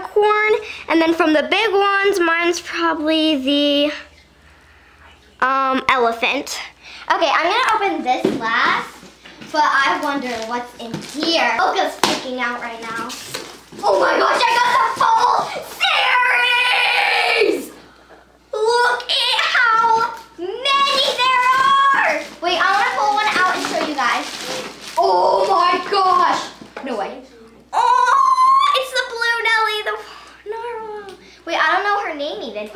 unicorn. And then from the big ones, mine's probably the um, elephant. Okay, I'm gonna open this last, but I wonder what's in here. Olga's freaking out right now. Oh my gosh, I got the full series! Look at how many there are! Wait, I wanna pull one out and show you guys. Oh my gosh! No way. Oh, it's the blue Nelly, the narwhal. Wait, I don't know her name even.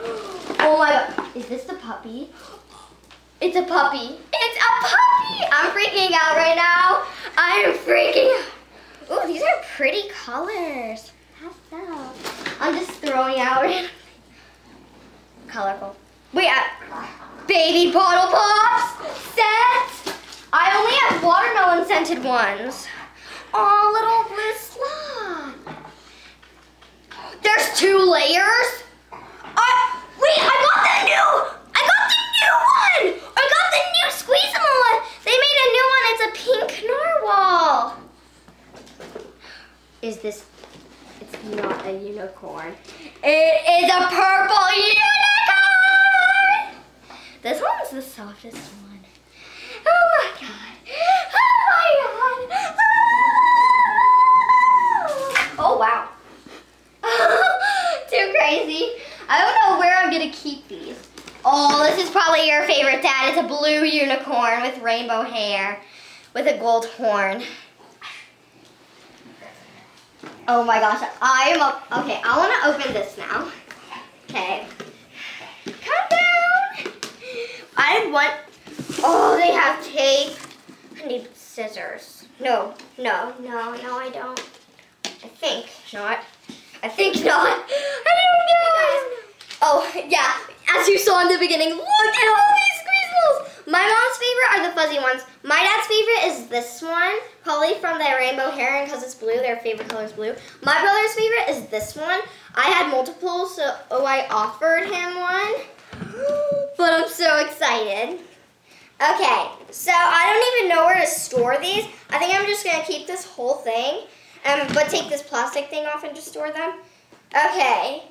Oh my god, is this the puppy? It's a puppy. It's a puppy! I'm freaking out right now. I am freaking out. Ooh, these are pretty colors. Pastel. I'm just throwing out colorful. Wait, uh, baby bottle pops set. I only have watermelon scented ones. Oh, little blue slot. There's two layers. I, wait, I got the new, I got the new one. I got the new Squeezamal one. They made a new one. It's a pink narwhal. Is this, it's not a unicorn. It is a purple unicorn. This one's the softest one. Gonna keep these. Oh, this is probably your favorite, Dad. It's a blue unicorn with rainbow hair with a gold horn. Oh my gosh, I am up. Okay, I want to open this now. Okay. Calm down. I want, oh, they have tape. I need scissors. No, no, no, no, I don't. I think not. I think not. Yeah. As you saw in the beginning, look at all these squeezels. My mom's favorite are the fuzzy ones. My dad's favorite is this one, probably from the rainbow and because it's blue, their favorite color is blue. My brother's favorite is this one. I had multiple, so oh, I offered him one. But I'm so excited. Okay, so I don't even know where to store these. I think I'm just to keep this whole thing, um, but take this plastic thing off and just store them. Okay.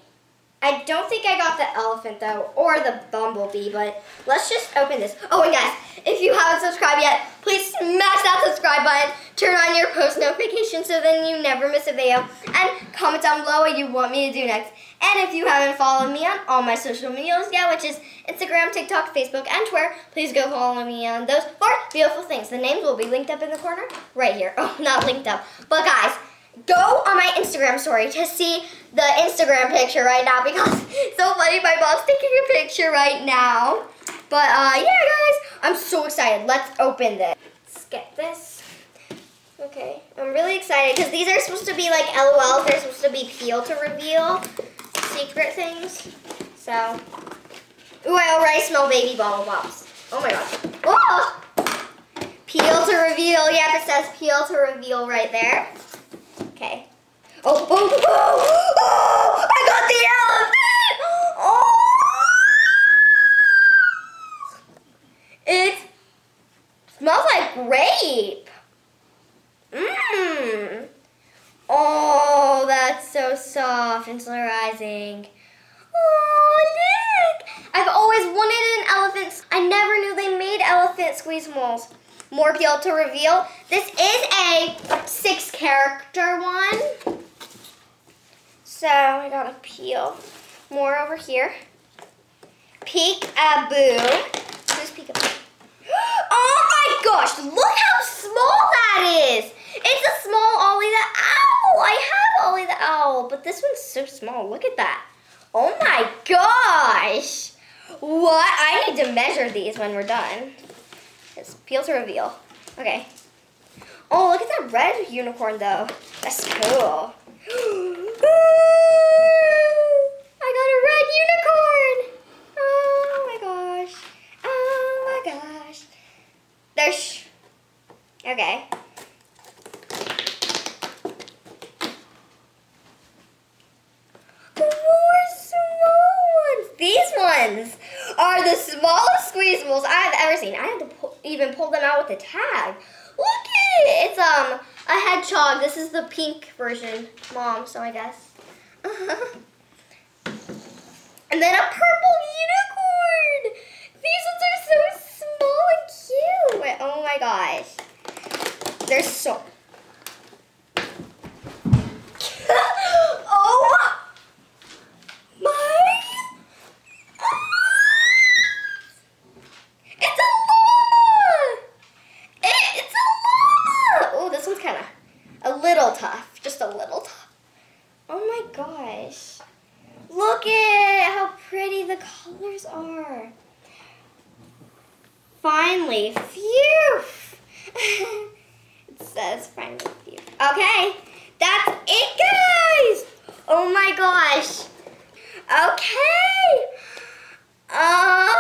I don't think I got the elephant though, or the bumblebee, but let's just open this. Oh, and guys, if you haven't subscribed yet, please smash that subscribe button, turn on your post notifications so then you never miss a video, and comment down below what you want me to do next. And if you haven't followed me on all my social medias yet, which is Instagram, TikTok, Facebook, and Twitter, please go follow me on those four beautiful things. The names will be linked up in the corner right here. Oh, not linked up. But guys, go on my Instagram story to see the Instagram picture right now because it's so funny. My mom's taking a picture right now. But uh, yeah, guys, I'm so excited. Let's open this. Let's get this. Okay, I'm really excited because these are supposed to be like LOLs. They're supposed to be peel to reveal secret things. So, ooh, I already smell baby bottle pops. Oh my gosh. Oh! Peel to reveal. Yep, it says peel to reveal right there. Okay. Oh, oh, oh, oh, oh! I got the elephant! Oh! It smells like grape. Mmm. Oh, that's so soft and solarizing. Oh, look! I've always wanted an elephant. I never knew they made elephant squeezes more peel to reveal. This is a six character one. So I got a peel. More over here. Peek-a-boo. Who's peek-a-boo? Oh my gosh, look how small that is. It's a small Ollie the Owl. I have Ollie the Owl, but this one's so small. Look at that. Oh my gosh. What? I need to measure these when we're done. It's peel to reveal. Okay. Oh, look at that red unicorn though. That's cool. Oh I got a red unicorn. Oh my gosh. Oh my gosh. There's, okay. More small ones. These ones are the smallest Squeezamals I've ever seen. I had to pull, even pull them out with a tag. Look at it. It's um a hedgehog. This is the pink version, mom. So I guess. and then a purple unicorn. These ones are so small and cute. Oh my gosh. They're so. oh my. It's a llama. It, it's a llama. Oh, this one's kind of a little tough. Just a little tough. Oh my gosh. Look at how pretty the colors are. Finally, phew. it says finally, phew. Okay, that's it, guys. Oh my gosh. Okay. Oh,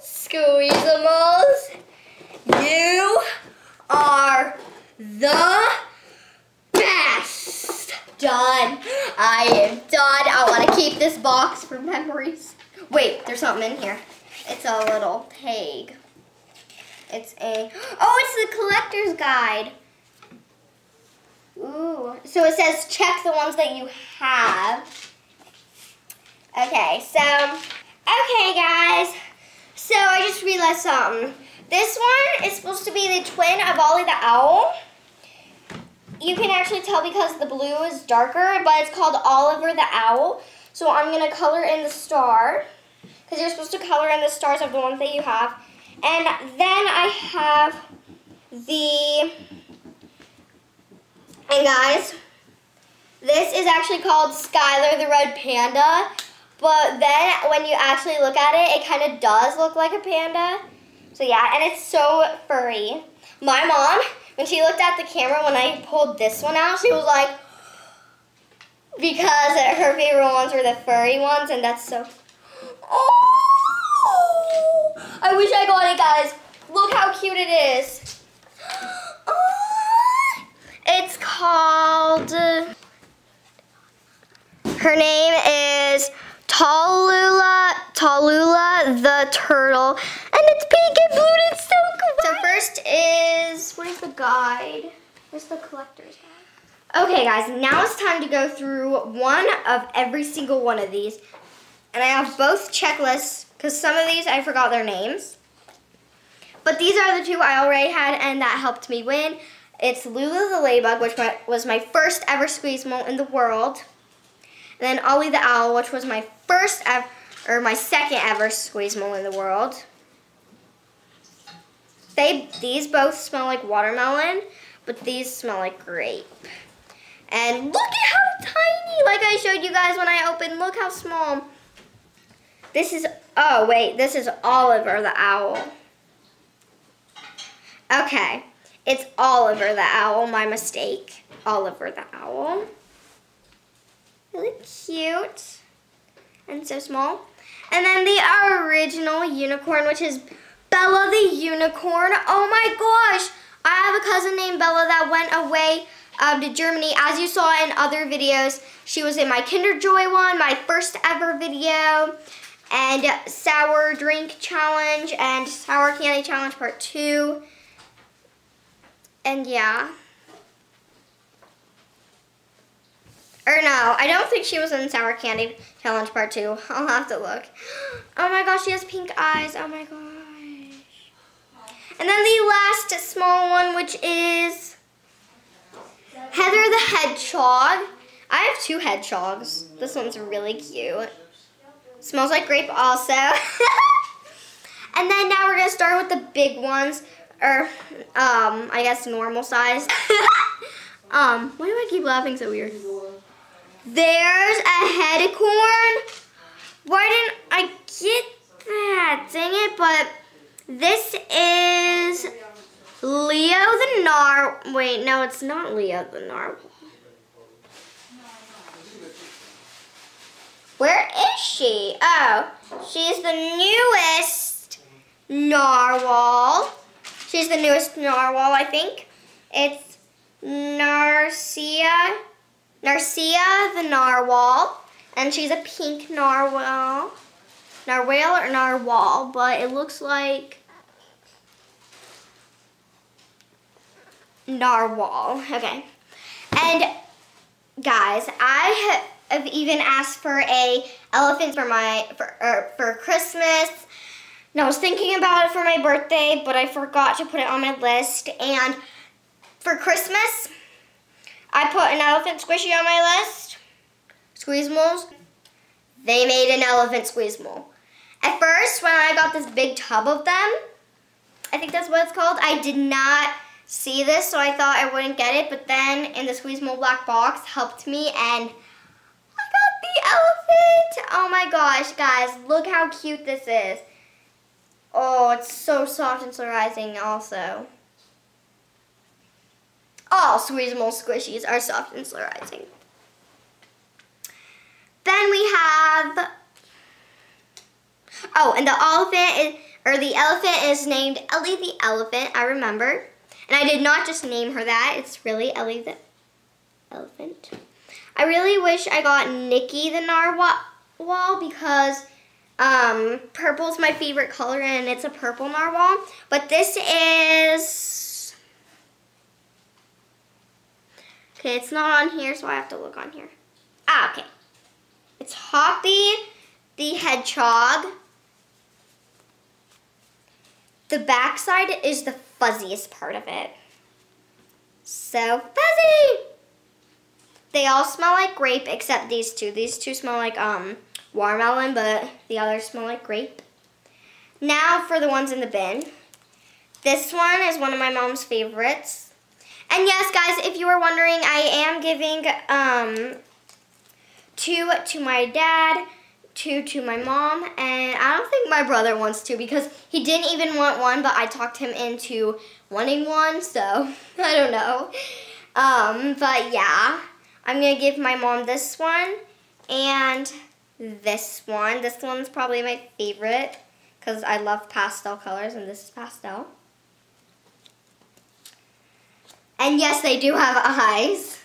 Squeezamals, you are the best. Done. I am done. I want to keep this box for memories. Wait, there's something in here. It's a little tag. It's a, oh, it's the collector's guide. Ooh, so it says check the ones that you have. Okay, so, okay guys. So I just realized something. This one is supposed to be the twin of Ollie the Owl. You can actually tell because the blue is darker, but it's called Oliver the Owl. So I'm going to color in the star because you're supposed to color in the stars of the ones that you have. And then I have the, and guys, this is actually called Skylar the Red Panda. But then when you actually look at it, it kind of does look like a panda. So yeah, and it's so furry. My mom, when she looked at the camera when I pulled this one out, she was like, because her favorite ones were the furry ones, and that's so Oh! I wish I got it, guys. Look how cute it is. It's called... Her name is Tallulah, Tallulah the turtle. And it's pink and blue and it's so cool. So first is, where's the guide? Where's the collector's guide? Okay guys, now it's time to go through one of every single one of these and I have both checklists because some of these I forgot their names. But these are the two I already had and that helped me win. It's Lulu the Ladybug, which was my first ever Squeezamal in the world. And then Ollie the Owl, which was my first ever, or my second ever Squeezamal in the world. They, these both smell like watermelon, but these smell like grape. And look at how tiny, like I showed you guys when I opened, look how small. This is, oh wait, this is Oliver the Owl. Okay, it's Oliver the Owl, my mistake. Oliver the Owl. Really cute and so small. And then the original unicorn, which is Bella the Unicorn. Oh my gosh, I have a cousin named Bella that went away um, to Germany. As you saw in other videos, she was in my Kinder Joy one, my first ever video and sour drink challenge and sour candy challenge part two. And yeah. Or no, I don't think she was in sour candy challenge part two. I'll have to look. Oh my gosh, she has pink eyes. Oh my gosh. And then the last small one, which is Heather the Hedgehog. I have two hedgehogs. This one's really cute. Smells like grape also. and then now we're to start with the big ones. Or, um, I guess normal size. um, why do I keep laughing so weird? There's a headicorn. Why didn't I get that? Dang it, but this is Leo the Nar... Wait, no, it's not Leo the Narwhal. Where is she? Oh, she's the newest narwhal. She's the newest narwhal, I think. It's Narcia, Narcia the narwhal. And she's a pink narwhal. narwhal or narwhal, but it looks like narwhal. Okay. And guys, I have even asked for a elephant for my for er, for Christmas. And I was thinking about it for my birthday, but I forgot to put it on my list. And for Christmas, I put an elephant squishy on my list. Squeezamals. They made an elephant squeezamal. At first, when I got this big tub of them, I think that's what it's called, I did not see this, so I thought I wouldn't get it, but then in the Squeezamal black box helped me, and elephant! Oh my gosh, guys, look how cute this is. Oh, it's so soft and so rising also. All Squeezamal squishies are soft and slow rising. Then we have, oh, and the elephant is, or the elephant is named Ellie the elephant, I remember. And I did not just name her that, it's really Ellie the elephant. I really wish I got Nikki the narwhal because um, purple's my favorite color and it's a purple narwhal. But this is, okay, it's not on here, so I have to look on here. Ah, okay. It's Hoppy the Hedgehog. The backside is the fuzziest part of it. So fuzzy! They all smell like grape except these two. These two smell like um, watermelon, but the others smell like grape. Now for the ones in the bin. This one is one of my mom's favorites. And yes, guys, if you were wondering, I am giving um, two to my dad, two to my mom, and I don't think my brother wants to because he didn't even want one, but I talked him into wanting one, so I don't know. Um, but yeah, I'm going to give my mom this one and this one. This one's probably my favorite because I love pastel colors, and this is pastel. And yes, they do have eyes.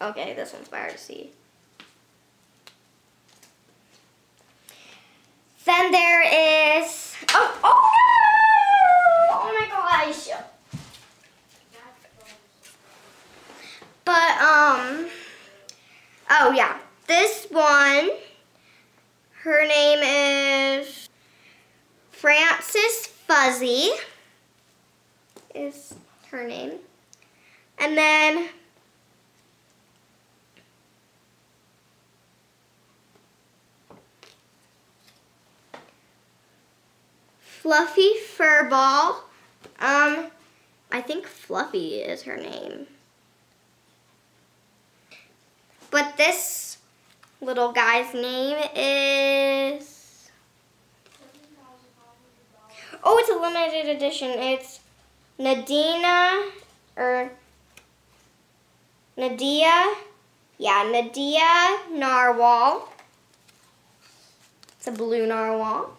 Okay, this one's better to see. Then there is, oh, oh no! Oh my gosh. But, um, oh yeah, this one, her name is Frances Fuzzy, is her name. And then Fluffy Furball. Um, I think Fluffy is her name. But this little guy's name is... Oh, it's a limited edition. It's Nadina, or Nadia. Yeah, Nadia Narwhal. It's a blue narwhal.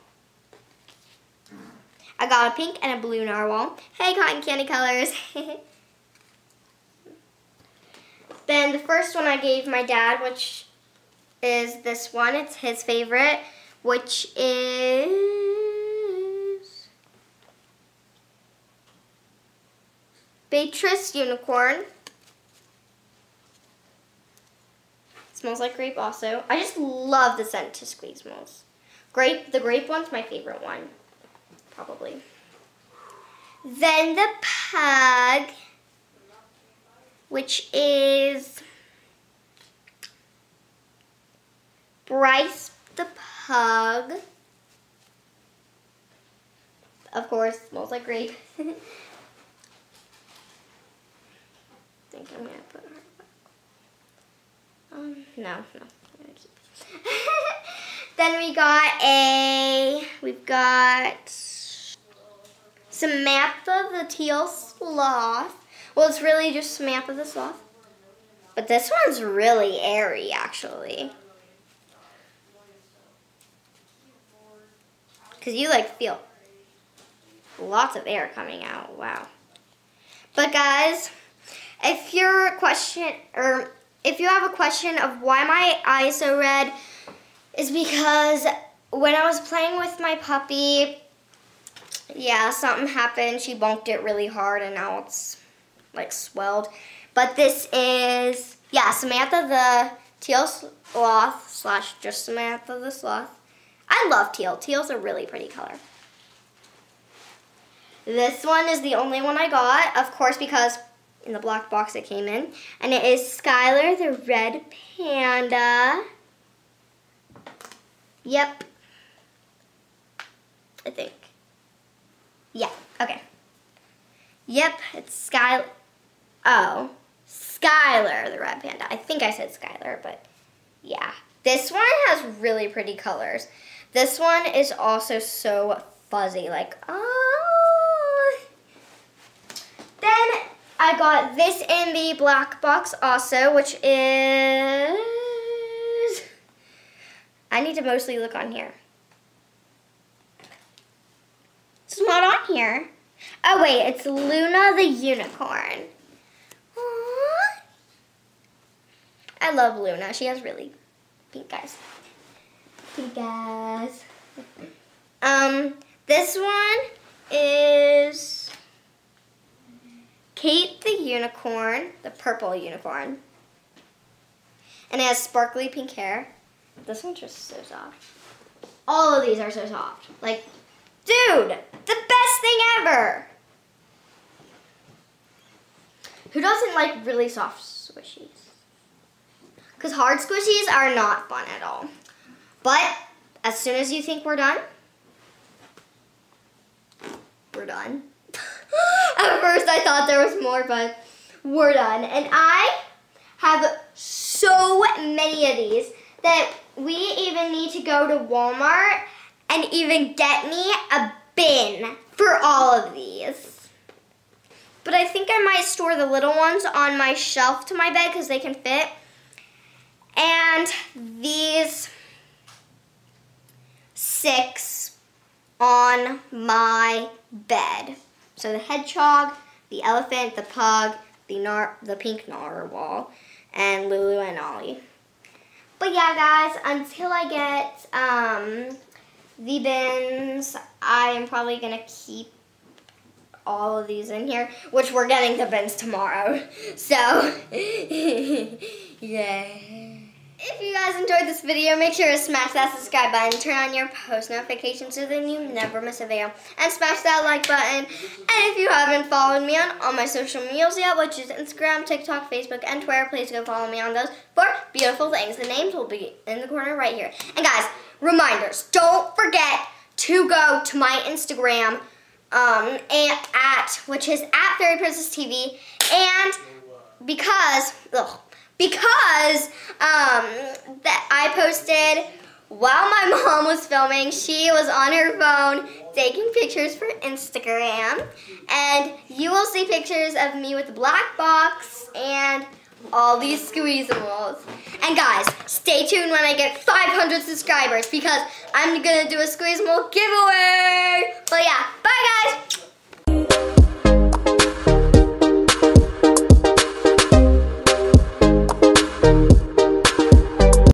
I got a pink and a blue narwhal. Hey, cotton candy colors. then the first one I gave my dad, which is this one. It's his favorite, which is Beatrice Unicorn. Smells like grape also. I just love the scent to Squeezamals. Grape, the grape one's my favorite one probably. Then the pug, which is Bryce the pug. Of course, smells like grape. I think I'm gonna put her back. Um, no, no. then we got a, we've got Samantha the teal sloth. Well, it's really just Samantha the sloth. But this one's really airy, actually. Because you, like, feel lots of air coming out. Wow. But, guys, if your question, or if you have a question of why my eye is so red, is because when I was playing with my puppy, yeah, something happened. She bumped it really hard and now it's like swelled. But this is, yeah, Samantha the teal sloth slash just Samantha the sloth. I love teal. Teal's a really pretty color. This one is the only one I got, of course, because in the black box it came in. And it is Skylar the red panda. Yep. I think. Yeah, okay. Yep, it's Sky. Oh, Skylar the red panda. I think I said Skylar, but yeah. This one has really pretty colors. This one is also so fuzzy, like, oh. Then I got this in the black box also, which is, I need to mostly look on here. It's not on here. Oh wait, it's Luna the unicorn. I love Luna. She has really pink eyes. Pink eyes. Um, this one is Kate the unicorn, the purple unicorn. And it has sparkly pink hair. This one's just so soft. All of these are so soft. Like, dude, the best thing ever. Who doesn't like really soft squishies? Because hard squishies are not fun at all. But as soon as you think we're done, we're done. at first I thought there was more, but we're done. And I have so many of these that we even need to go to Walmart and even get me a bin for all of these. But I think I might store the little ones on my shelf to my bed because they can fit. And these six on my bed. So the hedgehog, the elephant, the pug, the nar the pink narwhal, and Lulu and Ollie. But yeah, guys, until I get um, the bins, I am probably going to keep all of these in here, which we're getting the bins tomorrow. So, yeah. If you guys enjoyed this video, make sure to smash that subscribe button, turn on your post notifications so then you never miss a video, and smash that like button. And if you haven't followed me on all my social medias yet, which is Instagram, TikTok, Facebook, and Twitter, please go follow me on those for beautiful things. The names will be in the corner right here. And guys, reminders, don't forget to go to my Instagram, um, and at, which is at Fairy Princess TV, and because, ugh, because um, that I posted while my mom was filming, she was on her phone taking pictures for Instagram, and you will see pictures of me with the black box and all these squeezamals. And guys, stay tuned when I get 500 subscribers because I'm gonna do a squeezamal giveaway